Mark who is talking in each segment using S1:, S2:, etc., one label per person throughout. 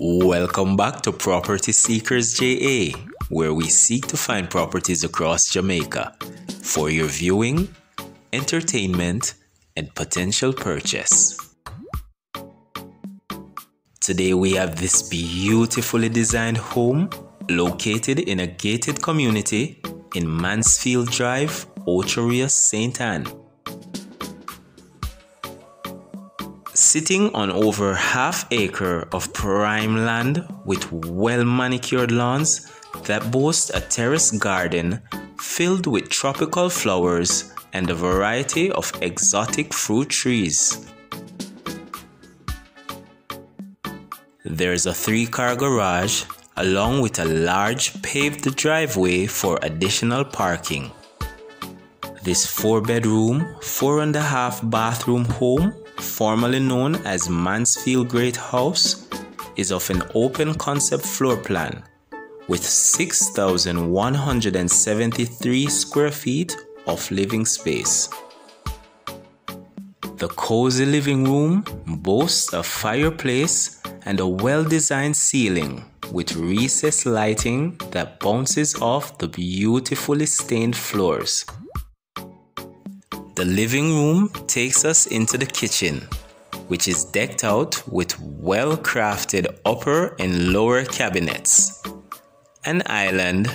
S1: Welcome back to Property Seekers JA, where we seek to find properties across Jamaica for your viewing, entertainment, and potential purchase. Today we have this beautifully designed home located in a gated community in Mansfield Drive, Ocho St. Ann. Sitting on over half acre of prime land with well manicured lawns that boast a terrace garden filled with tropical flowers and a variety of exotic fruit trees. There's a three car garage along with a large paved driveway for additional parking. This four bedroom, four and a half bathroom home formerly known as Mansfield Great House, is of an open concept floor plan with 6,173 square feet of living space. The cozy living room boasts a fireplace and a well designed ceiling with recessed lighting that bounces off the beautifully stained floors. The living room takes us into the kitchen, which is decked out with well crafted upper and lower cabinets, an island,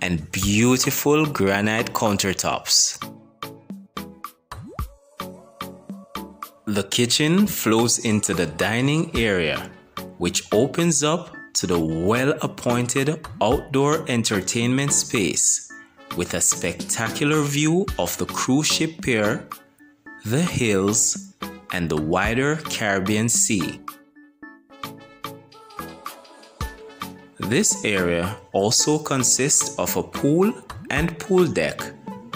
S1: and beautiful granite countertops. The kitchen flows into the dining area, which opens up to the well appointed outdoor entertainment space with a spectacular view of the cruise ship pier, the hills, and the wider Caribbean Sea. This area also consists of a pool and pool deck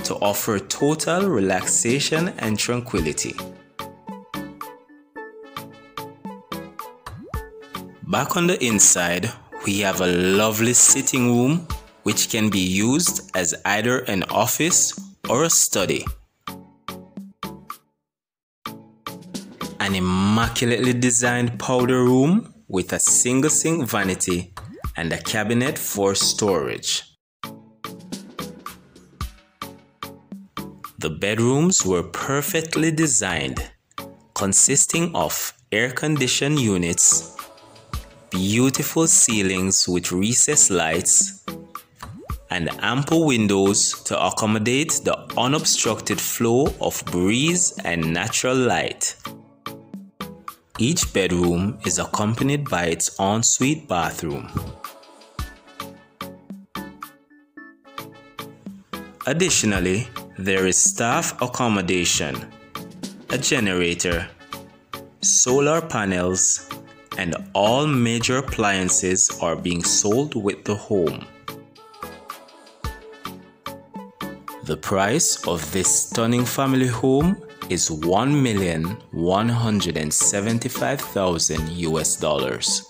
S1: to offer total relaxation and tranquility. Back on the inside, we have a lovely sitting room which can be used as either an office or a study. An immaculately designed powder room with a single sink vanity and a cabinet for storage. The bedrooms were perfectly designed, consisting of air conditioned units, beautiful ceilings with recessed lights, and ample windows to accommodate the unobstructed flow of breeze and natural light. Each bedroom is accompanied by its ensuite bathroom. Additionally, there is staff accommodation, a generator, solar panels, and all major appliances are being sold with the home. The price of this stunning family home is 1,175,000 US dollars.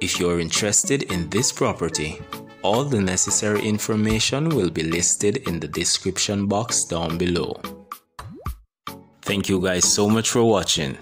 S1: If you're interested in this property, all the necessary information will be listed in the description box down below. Thank you guys so much for watching.